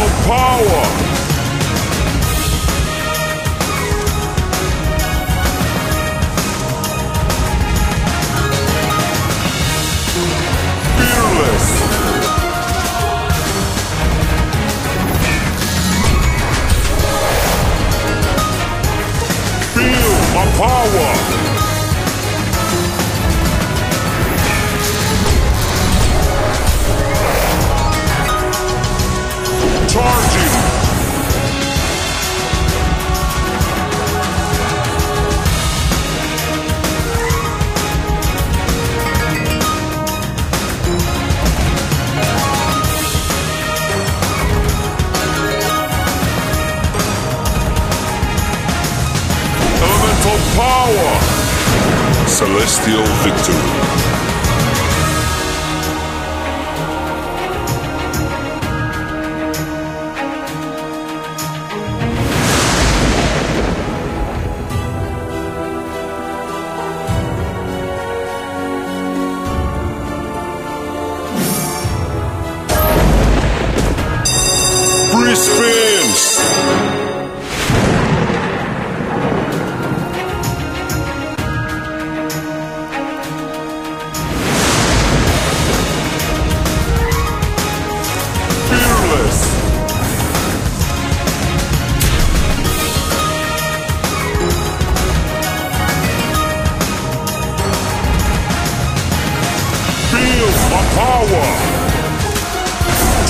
Elemental power! Celestial victory.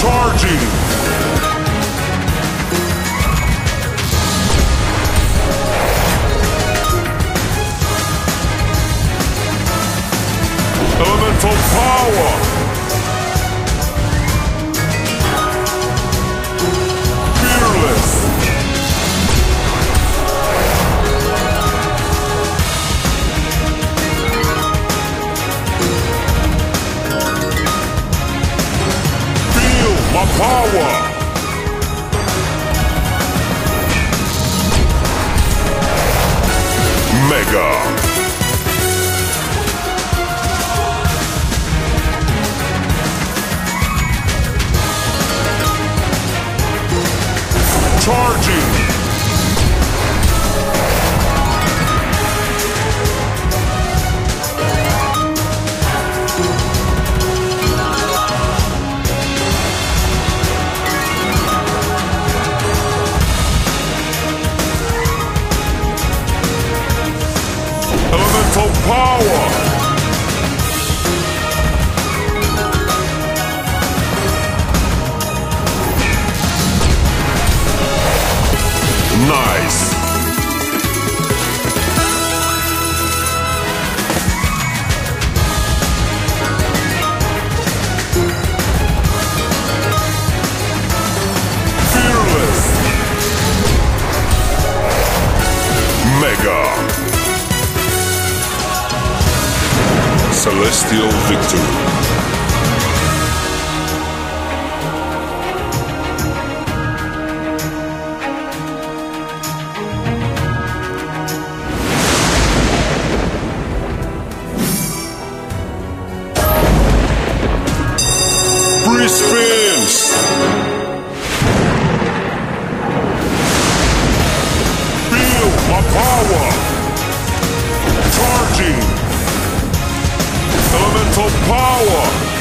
Charging! Mega! Celestial victory. Power!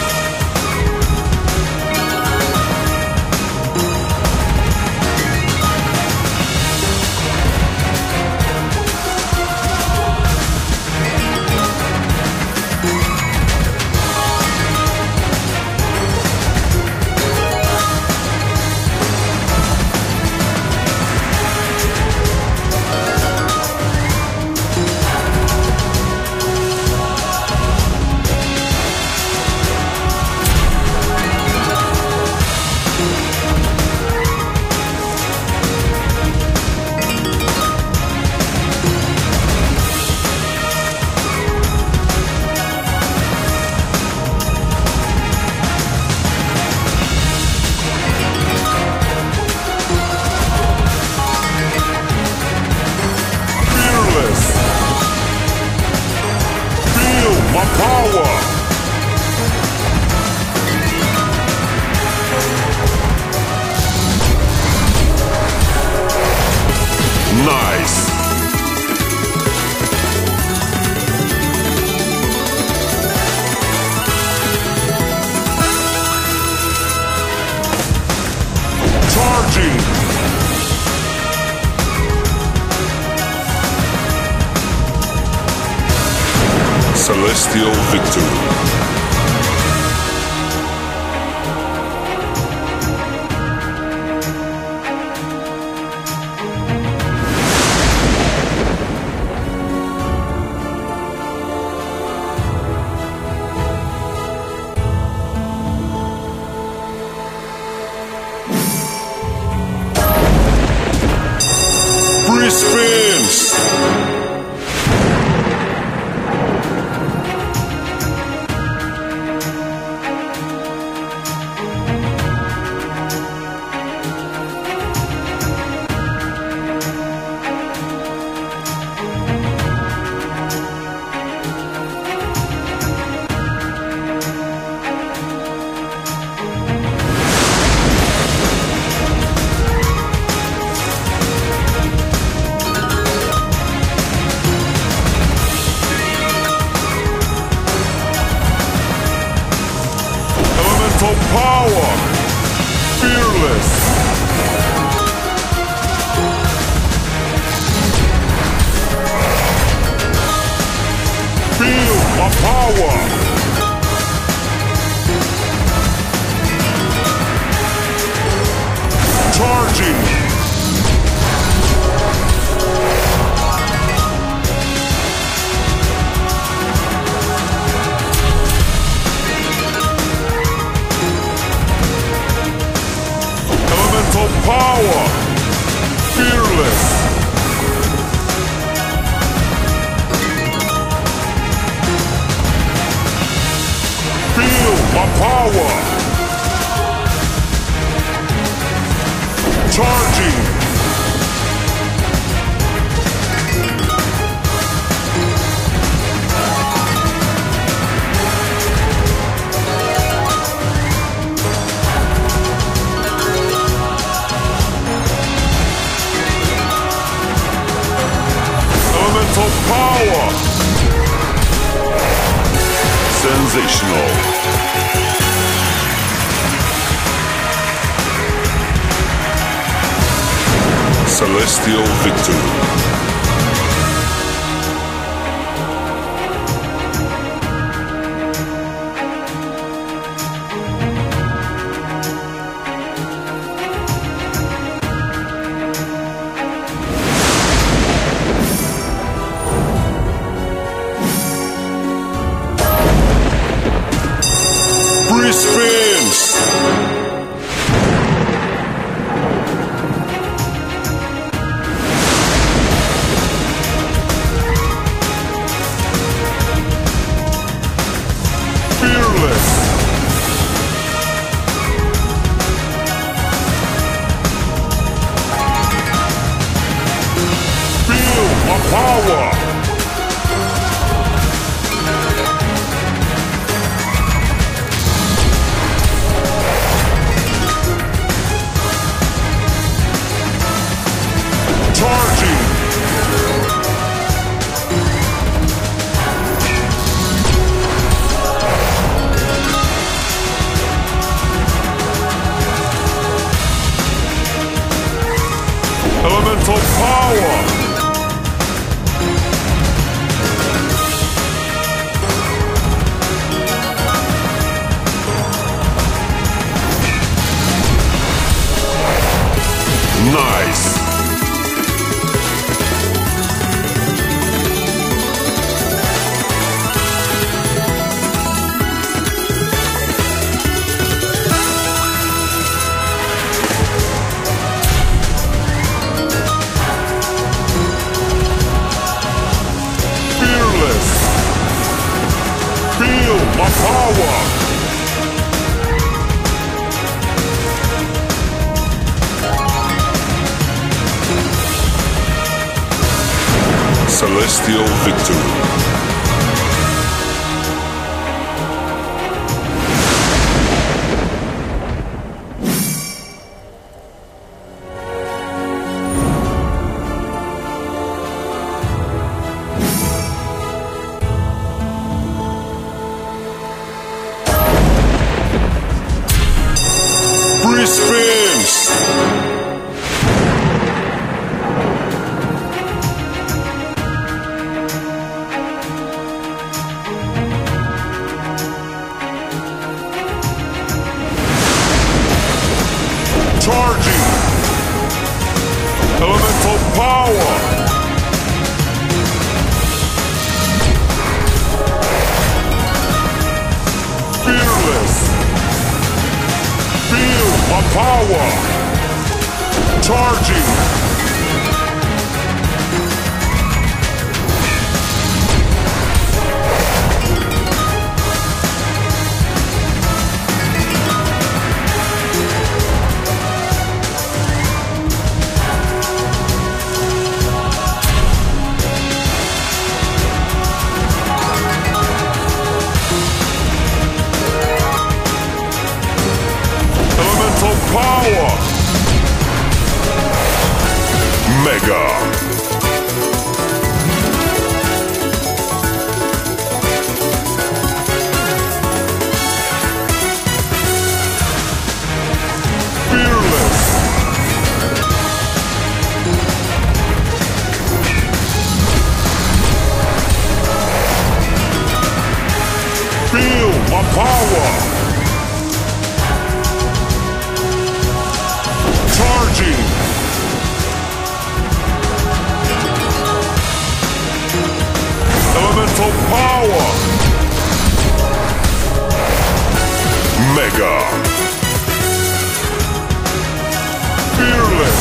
Power! Charging! Elemental power! Sensational! Celestial Victory. Celestial Victory. Omega. Fearless.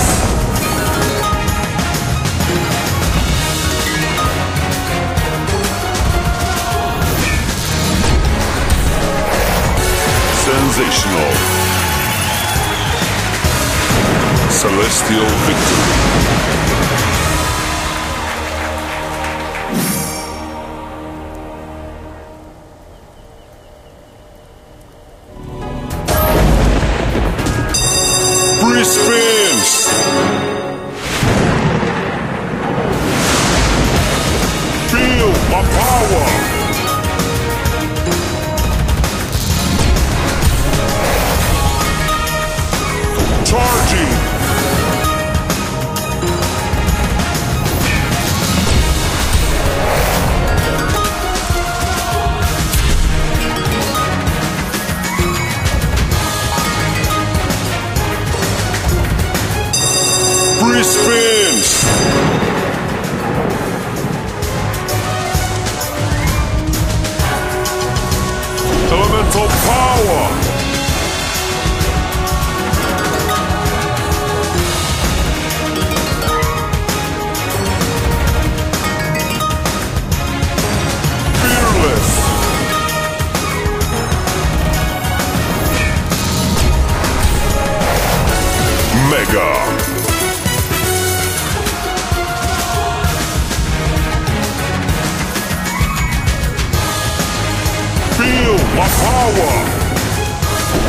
Sensational. Celestial victory. Omega. Feel my power.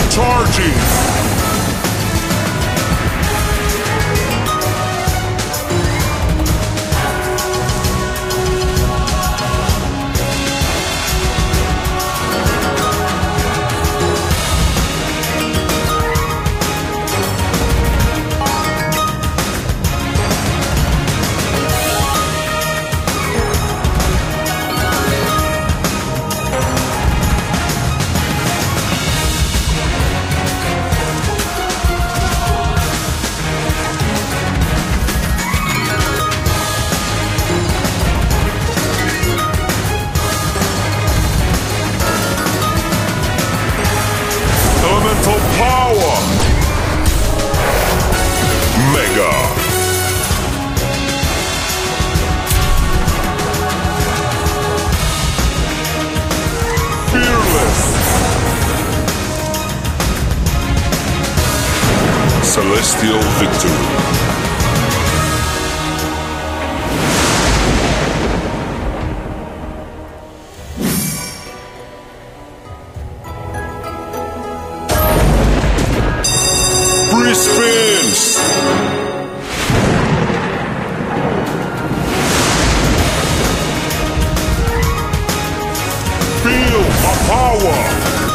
Charging. power.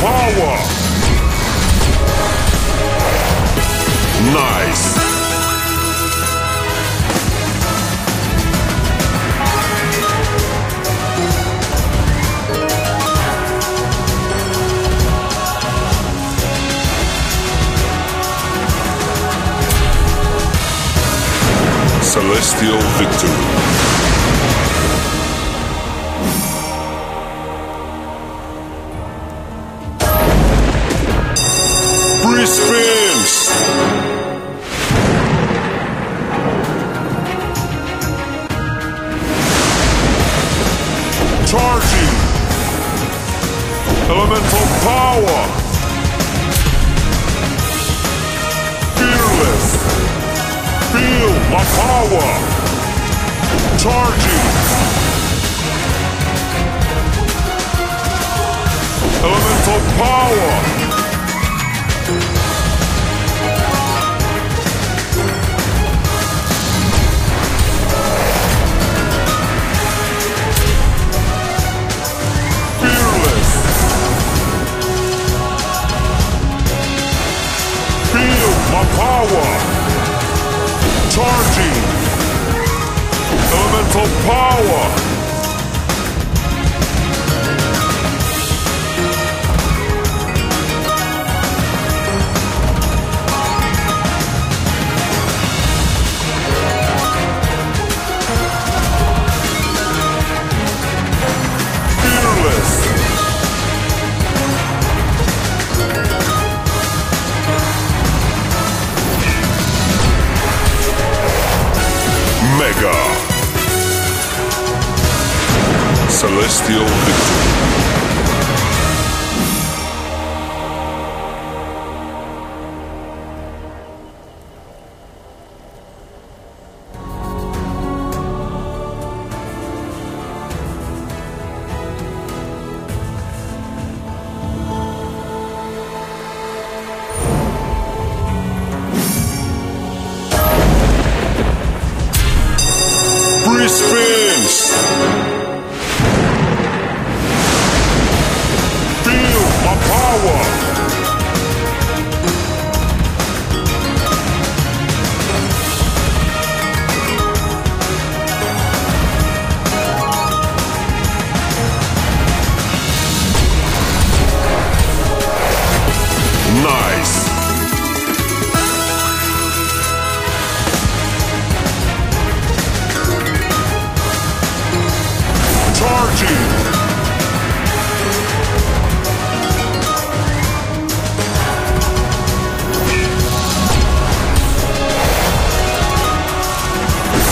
Power. Nice. Celestial victory. Power. Fearless. Feel my power. Charging. Elemental power. Power. Charging. Elemental power.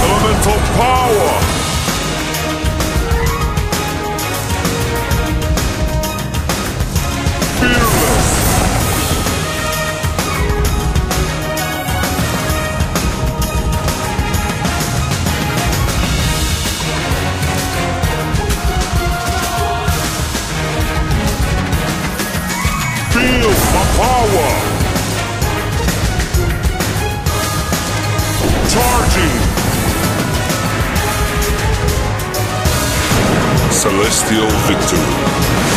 Elemental power. Celestial victory.